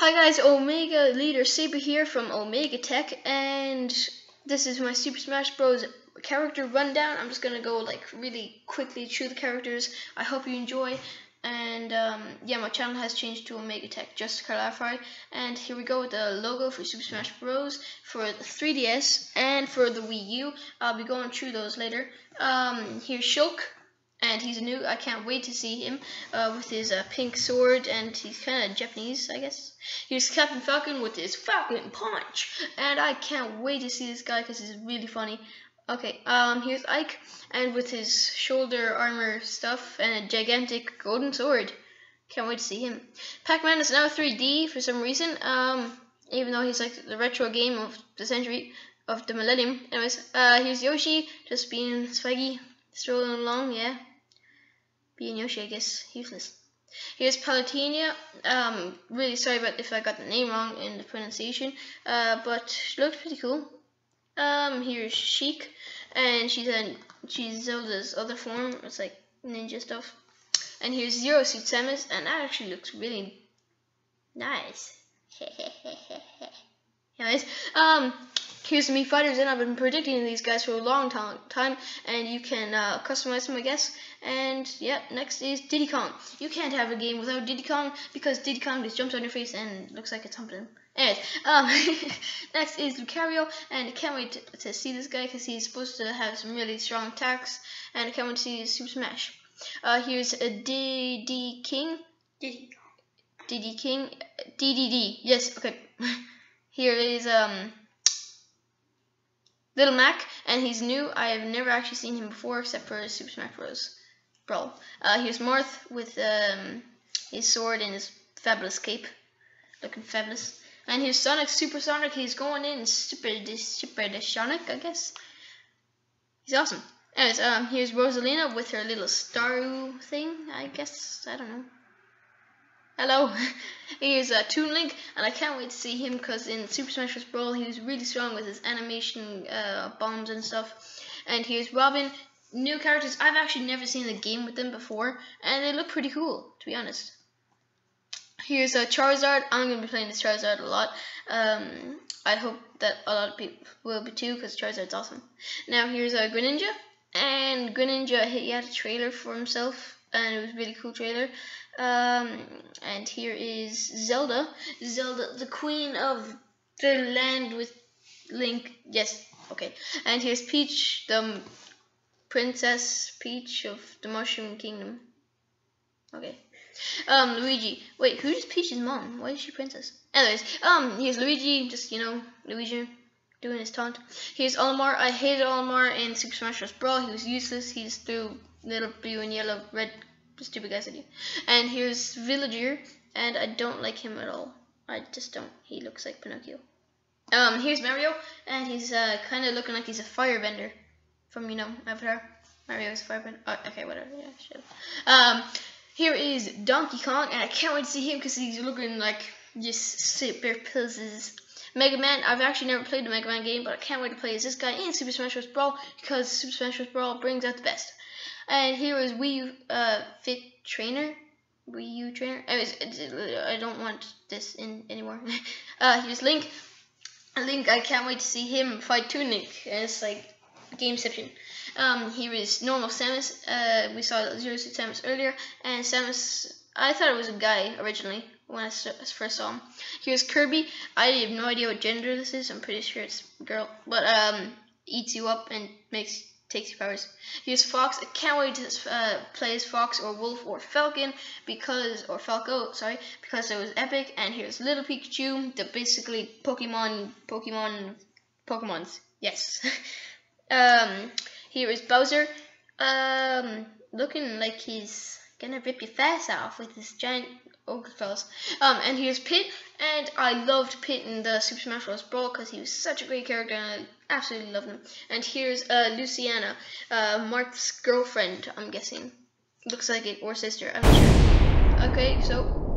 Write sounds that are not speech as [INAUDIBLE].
Hi guys, Omega Leader Saber here from Omega Tech, and this is my Super Smash Bros. character rundown. I'm just gonna go like really quickly through the characters. I hope you enjoy. And um, yeah, my channel has changed to Omega Tech, just to clarify. And here we go with the logo for Super Smash Bros. for the 3DS and for the Wii U. I'll be going through those later. Um, here's Shulk, and he's new. I can't wait to see him uh, with his uh, pink sword, and he's kind of Japanese, I guess. Here's Captain Falcon with his Falcon Punch, and I can't wait to see this guy because he's really funny. Okay, um, here's Ike, and with his shoulder armor stuff and a gigantic golden sword. Can't wait to see him. Pac-Man is now 3D for some reason, um, even though he's like the retro game of the century, of the millennium. Anyways, uh, here's Yoshi, just being swaggy, strolling along, yeah. Being Yoshi, I guess, useless. Here's Palutena. Um, really sorry about if I got the name wrong in the pronunciation, uh, but she looks pretty cool. Um, here's Sheik, and she's in she's Zelda's other form. It's like ninja stuff. And here's Zero Suit Samus, and that actually looks really nice. [LAUGHS] Anyways, um, here's Mii Fighters, and I've been predicting these guys for a long time, and you can uh, customize them, I guess. And yeah, next is Diddy Kong. You can't have a game without Diddy Kong because Diddy Kong just jumps on your face and looks like it's humping him. Anyways, um, [LAUGHS] next is Lucario, and I can't wait to, to see this guy because he's supposed to have some really strong attacks, and I can't wait to see his Super Smash. Uh, here's a Diddy King. Diddy. Diddy King. DDD. Yes. Okay. [LAUGHS] Here is um Little Mac, and he's new. I have never actually seen him before except for Super Smash Bros. Brawl. Uh, here's Marth with um, his sword and his fabulous cape, looking fabulous. And here's Sonic, Super Sonic. He's going in super, super Sonic, I guess. He's awesome. Anyways, um, here's Rosalina with her little star thing, I guess. I don't know. Hello, [LAUGHS] he is a Toon Link, and I can't wait to see him because in Super Smash Bros. Brawl he was really strong with his animation uh, bombs and stuff. And here's Robin, new characters. I've actually never seen a game with them before, and they look pretty cool, to be honest. Here's a Charizard. I'm going to be playing this Charizard a lot. Um, I hope that a lot of people will be too, because Charizard's awesome. Now here's a Greninja, and Greninja he had a trailer for himself and it was really cool trailer. Um, and here is Zelda, Zelda, the queen of the land with Link. Yes, okay. And here's Peach, the princess Peach of the Mushroom Kingdom. Okay. Um, Luigi. Wait, who's Peach's mom? Why is she princess? Anyways, um, here's Luigi, just, you know, Luigi doing his taunt. Here's Olimar. I hated Olimar in Super Smash Bros. Brawl. He was useless. He just threw little blue and yellow, red, stupid guys at you. And here's Villager, and I don't like him at all. I just don't. He looks like Pinocchio. Um, here's Mario, and he's uh, kind of looking like he's a firebender from, you know, Avatar. Mario is a firebender. Oh, okay, whatever. Yeah, sure. Um, here is Donkey Kong, and I can't wait to see him because he's looking like just super poses. Mega Man, I've actually never played the Mega Man game, but I can't wait to play as this guy in Super Smash Bros. Brawl because Super Smash Bros. Brawl brings out the best. And here is Wii U uh, Fit Trainer. Wii U Trainer. Anyways, I don't want this in anymore. [LAUGHS] uh, here's Link. Link, I can't wait to see him fight Link. It's like gameception. Um, here is normal Samus. Uh, we saw Zero Suit Samus earlier, and Samus. I thought it was a guy originally when I first saw him. Here's Kirby. I have no idea what gender this is. I'm pretty sure it's girl, but um, eats you up and makes takes your powers. Here's Fox. I can't wait to uh, play as Fox or Wolf or Falcon because or Falco, sorry, because it was epic. And here's Little Pikachu, the basically Pokemon, Pokemon, Pokemon's. Yes. [LAUGHS] um, here is Bowser. Um, looking like he's gonna rip your face off with his giant ogre claws. Um, and here's Pit, and I loved Pit in the Super Smash Bros. Brawl because he was such a great character, and I absolutely loved him. And here's uh, Luciana, uh, Marth's girlfriend, I'm guessing. Looks like it, or sister, I'm not sure. Okay, so